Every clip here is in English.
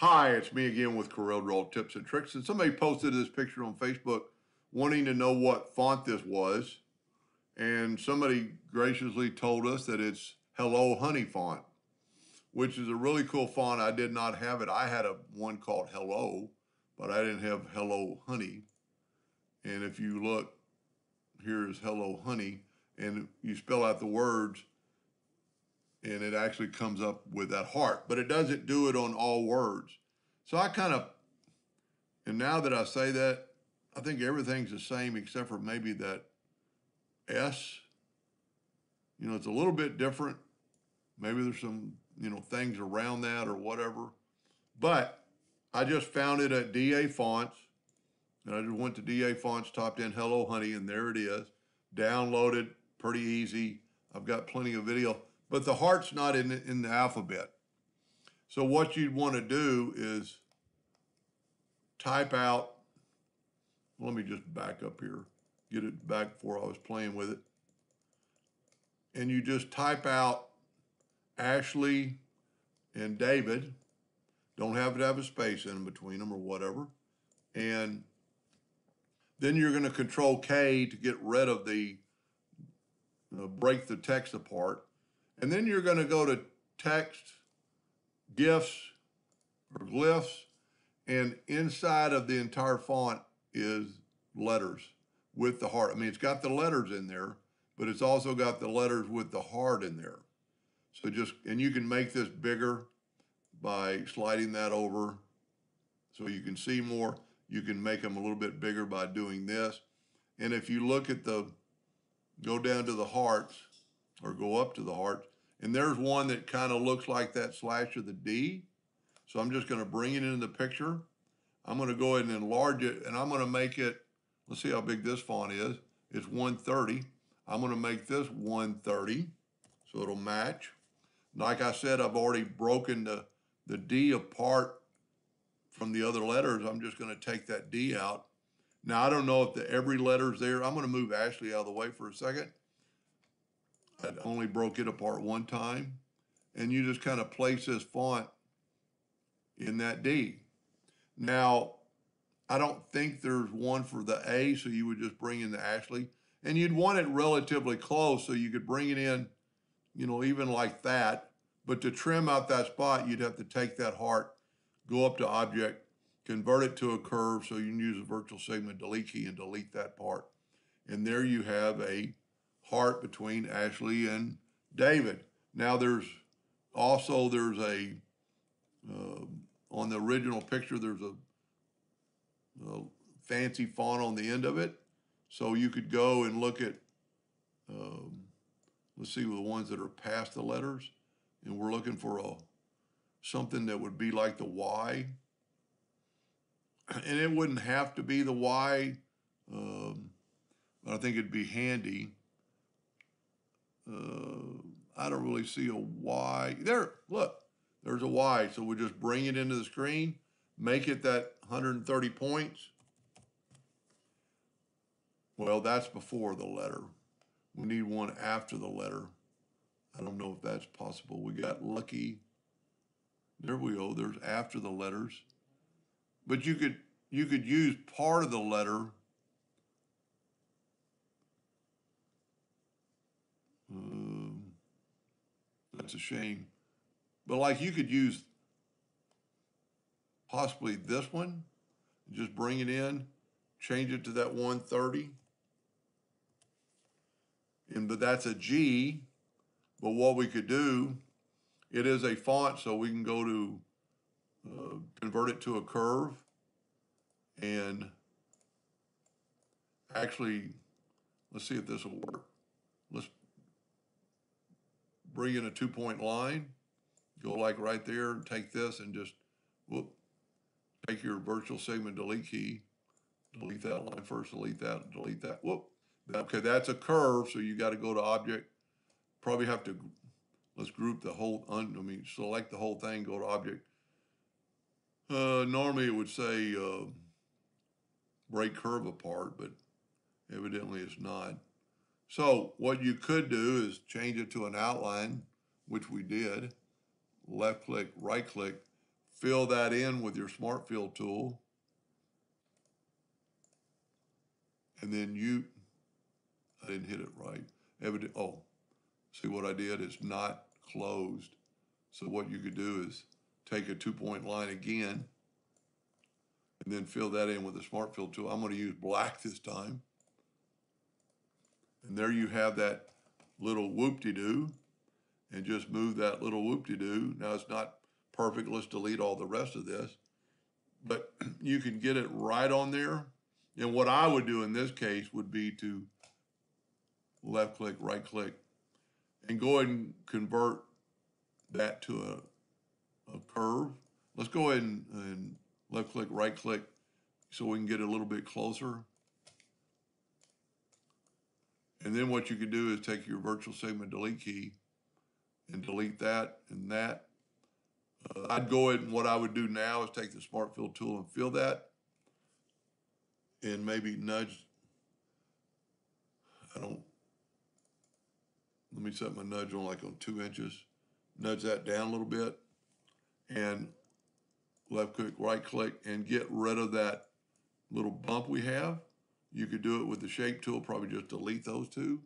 Hi, it's me again with CorelDRAW tips and tricks. And somebody posted this picture on Facebook wanting to know what font this was. And somebody graciously told us that it's Hello Honey font, which is a really cool font. I did not have it. I had a one called Hello, but I didn't have Hello Honey. And if you look, here's Hello Honey, and you spell out the words, and it actually comes up with that heart, but it doesn't do it on all words. So I kind of, and now that I say that, I think everything's the same except for maybe that S. You know, it's a little bit different. Maybe there's some, you know, things around that or whatever. But I just found it at DaFonts. And I just went to DaFonts, typed in Hello Honey, and there it is. Downloaded, pretty easy. I've got plenty of video but the heart's not in, in the alphabet. So what you'd want to do is type out, let me just back up here, get it back before I was playing with it. And you just type out Ashley and David. Don't have to have a space in between them or whatever. And then you're going to control K to get rid of the, uh, break the text apart. And then you're going to go to text, gifts, or glyphs, and inside of the entire font is letters with the heart. I mean, it's got the letters in there, but it's also got the letters with the heart in there. So just, and you can make this bigger by sliding that over so you can see more. You can make them a little bit bigger by doing this. And if you look at the, go down to the hearts, or go up to the heart. And there's one that kind of looks like that slash of the D. So I'm just going to bring it into the picture. I'm going to go ahead and enlarge it, and I'm going to make it, let's see how big this font is. It's 130. I'm going to make this 130, so it'll match. Like I said, I've already broken the, the D apart from the other letters. I'm just going to take that D out. Now, I don't know if the, every letter's there. I'm going to move Ashley out of the way for a second. I only broke it apart one time. And you just kind of place this font in that D. Now, I don't think there's one for the A, so you would just bring in the Ashley. And you'd want it relatively close so you could bring it in, you know, even like that. But to trim out that spot, you'd have to take that heart, go up to Object, convert it to a curve so you can use the virtual segment delete key and delete that part. And there you have a heart between Ashley and David. Now there's also there's a uh, on the original picture there's a, a, fancy font on the end of it, so you could go and look at um, let's see the ones that are past the letters, and we're looking for a something that would be like the Y, and it wouldn't have to be the Y, um, but I think it'd be handy uh, I don't really see a Y. There, look, there's a Y. So we just bring it into the screen, make it that 130 points. Well, that's before the letter. We need one after the letter. I don't know if that's possible. We got lucky. There we go. There's after the letters. But you could you could use part of the letter that's a shame. But like you could use possibly this one, just bring it in, change it to that 130. And but that's a G. But what we could do, it is a font, so we can go to uh, convert it to a curve and actually, let's see if this will work. Bring in a two point line, go like right there, take this and just whoop, take your virtual segment delete key, delete that line first, delete that, delete that, whoop. Okay, that's a curve, so you got to go to object. Probably have to, let's group the whole, un, I mean, select the whole thing, go to object. Uh, normally it would say uh, break curve apart, but evidently it's not. So what you could do is change it to an outline, which we did. Left click, right click, fill that in with your smart fill tool. And then you, I didn't hit it right. Evident, oh, see what I did? It's not closed. So what you could do is take a two point line again and then fill that in with the smart fill tool. I'm gonna use black this time. And there you have that little whoop-de-doo and just move that little whoop-de-doo. Now it's not perfect. Let's delete all the rest of this. But you can get it right on there. And what I would do in this case would be to left click, right click, and go ahead and convert that to a, a curve. Let's go ahead and, and left click, right click, so we can get a little bit closer. And then what you can do is take your virtual segment delete key and delete that and that. Uh, I'd go and what I would do now is take the smart fill tool and fill that and maybe nudge. I don't, let me set my nudge on like on two inches, nudge that down a little bit and left click, right click and get rid of that little bump we have. You could do it with the shape tool, probably just delete those two,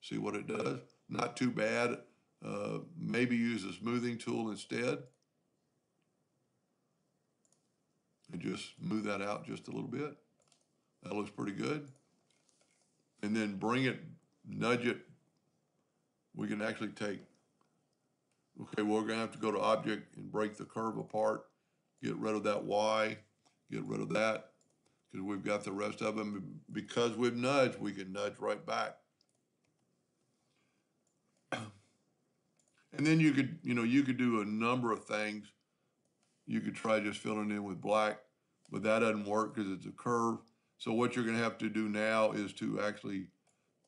see what it does. Not too bad. Uh, maybe use a smoothing tool instead. And just smooth that out just a little bit. That looks pretty good. And then bring it, nudge it. We can actually take, okay, we're gonna have to go to object and break the curve apart, get rid of that Y, get rid of that, because we've got the rest of them. Because we've nudged, we can nudge right back. And then you could, you know, you could do a number of things. You could try just filling in with black, but that doesn't work because it's a curve. So what you're gonna have to do now is to actually,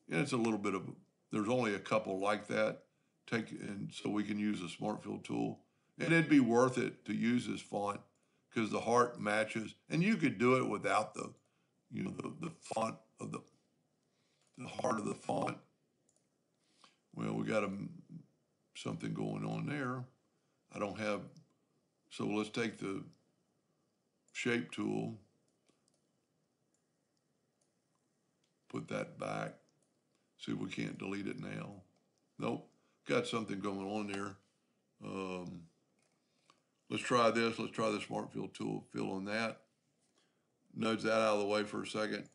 and it's a little bit of, there's only a couple like that. Take, and so we can use a smart fill tool. And it'd be worth it to use this font because the heart matches. And you could do it without the, you know, the, the font of the, the heart of the font. Well, we got a, something going on there. I don't have, so let's take the shape tool, put that back. See if we can't delete it now. Nope, got something going on there. Um, let's try this. Let's try the smart fill tool, fill on that. Nudge that out of the way for a second.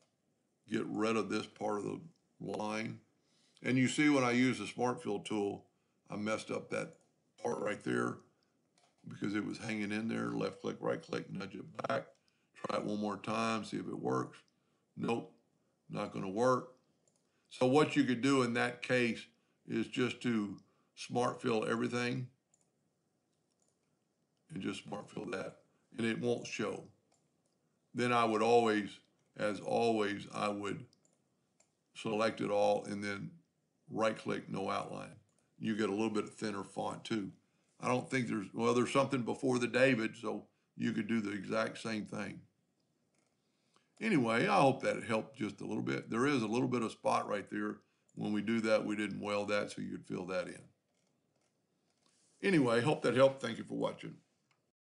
Get rid of this part of the line. And you see when I use the smart fill tool, I messed up that part right there because it was hanging in there. Left click, right click, nudge it back. Try it one more time, see if it works. Nope, not gonna work. So what you could do in that case is just to smart fill everything and just smart fill that and it won't show. Then I would always, as always, I would select it all and then right click no outline. You get a little bit of thinner font too. I don't think there's, well, there's something before the David, so you could do the exact same thing. Anyway, I hope that helped just a little bit. There is a little bit of spot right there. When we do that, we didn't weld that, so you could fill that in. Anyway, hope that helped. Thank you for watching.